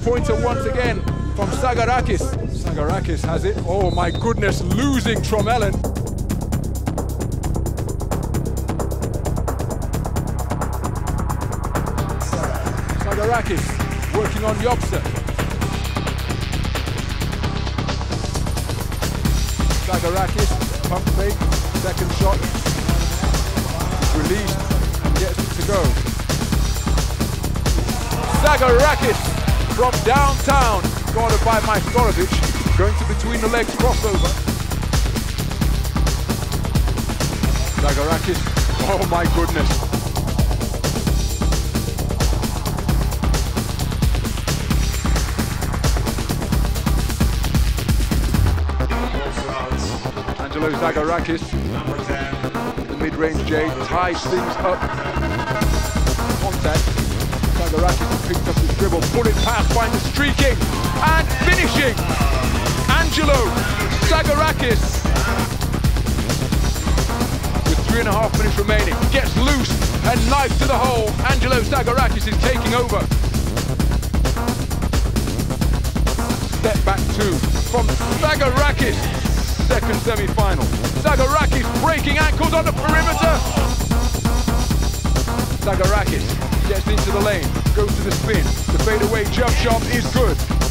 pointer once again from Tsagarakis. Tsagarakis has it. Oh my goodness, losing Tromellen. Tsagarakis working on Yopsa. Tsagarakis, pump fake, second shot, released and gets it to go. Tsagarakis from downtown, guarded by Majstorovic, going to between the legs crossover. Tsagarakis, oh my goodness. Angelo Tsagarakis, the mid-range J, ties things up. Contact. Tsagarakis picked up his dribble, past, find the streaking, and finishing. Angelo Tsagarakis. With three and a half minutes remaining, gets loose and knife to the hole. Angelo Tsagarakis is taking over. Step back two from Tsagarakis second semi-final. Tsagarakis breaking ankles on the perimeter. Tsagarakis gets into the lane, goes to the spin. The fadeaway jump shot is good.